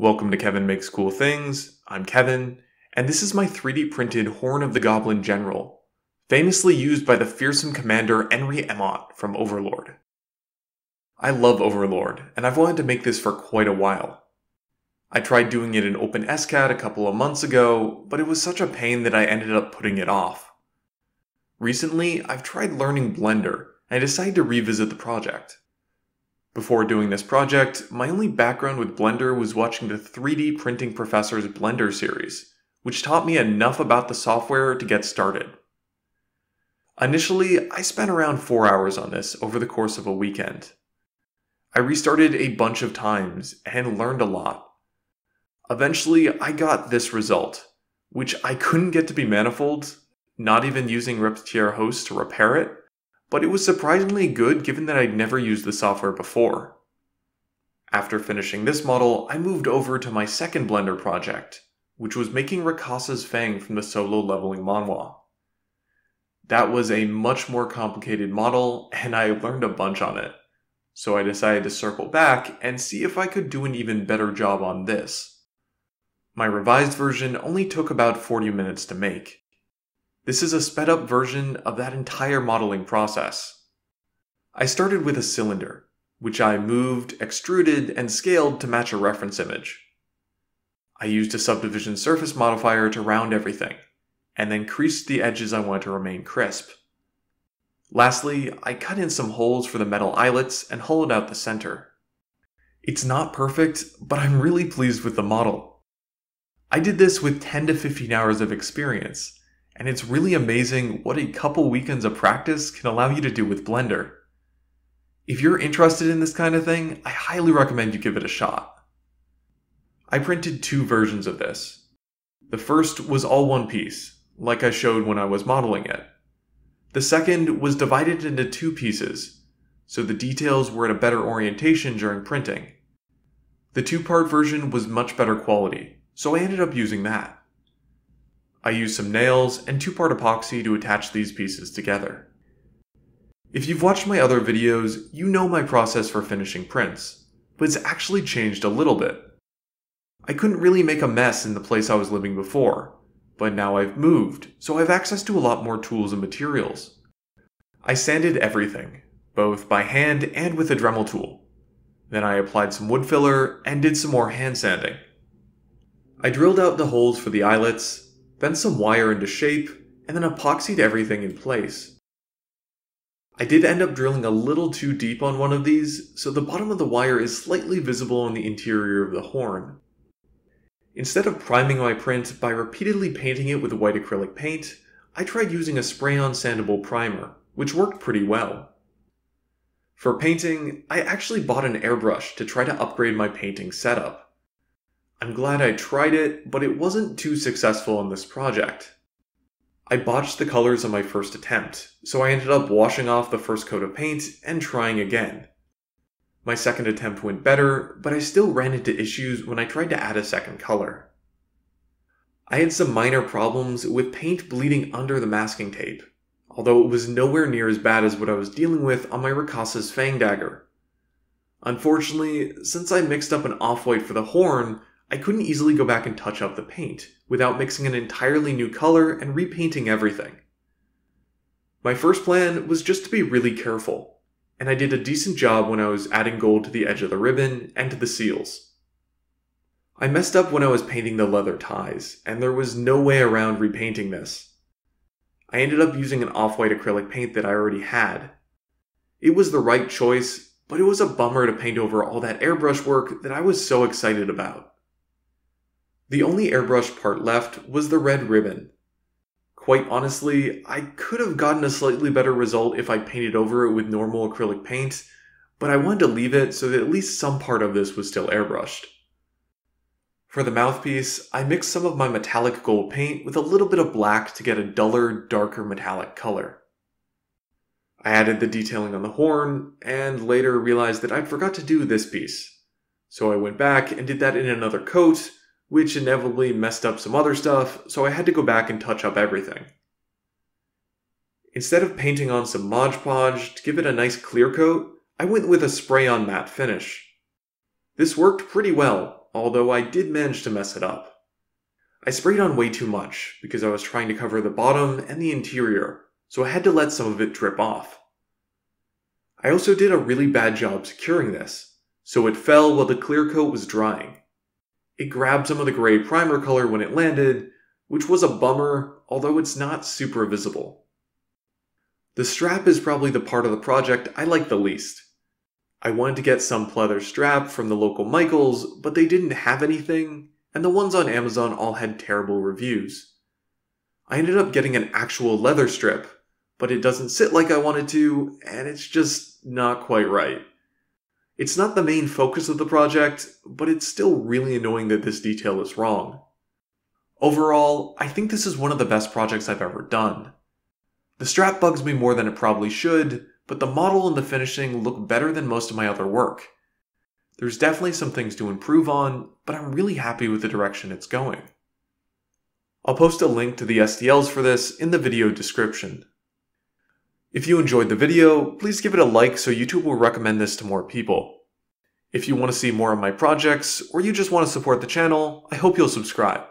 Welcome to Kevin Makes Cool Things. I'm Kevin, and this is my 3D printed Horn of the Goblin General, famously used by the fearsome commander Enri Emmot from Overlord. I love Overlord, and I've wanted to make this for quite a while. I tried doing it in OpenSCAD a couple of months ago, but it was such a pain that I ended up putting it off. Recently, I've tried learning Blender, and I decided to revisit the project. Before doing this project, my only background with Blender was watching the 3D Printing Professor's Blender series, which taught me enough about the software to get started. Initially, I spent around 4 hours on this over the course of a weekend. I restarted a bunch of times and learned a lot. Eventually, I got this result, which I couldn't get to be manifold, not even using Repetier host to repair it, but it was surprisingly good given that I'd never used the software before. After finishing this model, I moved over to my second Blender project, which was making Rakasa's Fang from the solo leveling manhwa. That was a much more complicated model, and I learned a bunch on it so I decided to circle back and see if I could do an even better job on this. My revised version only took about 40 minutes to make. This is a sped up version of that entire modeling process. I started with a cylinder, which I moved, extruded, and scaled to match a reference image. I used a subdivision surface modifier to round everything, and then creased the edges I wanted to remain crisp. Lastly, I cut in some holes for the metal eyelets and hollowed out the center. It's not perfect, but I'm really pleased with the model. I did this with 10 to 15 hours of experience, and it's really amazing what a couple weekends of practice can allow you to do with Blender. If you're interested in this kind of thing, I highly recommend you give it a shot. I printed two versions of this. The first was all one piece, like I showed when I was modeling it. The second was divided into two pieces, so the details were at a better orientation during printing. The two part version was much better quality, so I ended up using that. I used some nails and two part epoxy to attach these pieces together. If you've watched my other videos, you know my process for finishing prints, but it's actually changed a little bit. I couldn't really make a mess in the place I was living before, but now I've moved, so I have access to a lot more tools and materials. I sanded everything, both by hand and with a Dremel tool. Then I applied some wood filler and did some more hand sanding. I drilled out the holes for the eyelets, bent some wire into shape, and then epoxied everything in place. I did end up drilling a little too deep on one of these, so the bottom of the wire is slightly visible on the interior of the horn. Instead of priming my print by repeatedly painting it with white acrylic paint, I tried using a spray-on sandable primer, which worked pretty well. For painting, I actually bought an airbrush to try to upgrade my painting setup. I'm glad I tried it, but it wasn't too successful in this project. I botched the colors on my first attempt, so I ended up washing off the first coat of paint and trying again. My second attempt went better, but I still ran into issues when I tried to add a second color. I had some minor problems with paint bleeding under the masking tape, although it was nowhere near as bad as what I was dealing with on my Rakasa's Fang Dagger. Unfortunately, since I mixed up an off-white for the horn, I couldn't easily go back and touch up the paint without mixing an entirely new color and repainting everything. My first plan was just to be really careful and I did a decent job when I was adding gold to the edge of the ribbon and to the seals. I messed up when I was painting the leather ties, and there was no way around repainting this. I ended up using an off-white acrylic paint that I already had. It was the right choice, but it was a bummer to paint over all that airbrush work that I was so excited about. The only airbrush part left was the red ribbon, Quite honestly, I could have gotten a slightly better result if I painted over it with normal acrylic paint, but I wanted to leave it so that at least some part of this was still airbrushed. For the mouthpiece, I mixed some of my metallic gold paint with a little bit of black to get a duller, darker metallic color. I added the detailing on the horn, and later realized that I'd forgot to do this piece. So I went back and did that in another coat, which inevitably messed up some other stuff, so I had to go back and touch up everything. Instead of painting on some Mod Podge to give it a nice clear coat, I went with a spray on matte finish. This worked pretty well, although I did manage to mess it up. I sprayed on way too much because I was trying to cover the bottom and the interior, so I had to let some of it drip off. I also did a really bad job securing this, so it fell while the clear coat was drying. It grabbed some of the gray primer color when it landed, which was a bummer, although it's not super visible. The strap is probably the part of the project I like the least. I wanted to get some pleather strap from the local Michaels, but they didn't have anything, and the ones on Amazon all had terrible reviews. I ended up getting an actual leather strip, but it doesn't sit like I wanted to, and it's just not quite right. It's not the main focus of the project, but it's still really annoying that this detail is wrong. Overall, I think this is one of the best projects I've ever done. The strap bugs me more than it probably should, but the model and the finishing look better than most of my other work. There's definitely some things to improve on, but I'm really happy with the direction it's going. I'll post a link to the STLs for this in the video description. If you enjoyed the video, please give it a like so YouTube will recommend this to more people. If you want to see more of my projects, or you just want to support the channel, I hope you'll subscribe.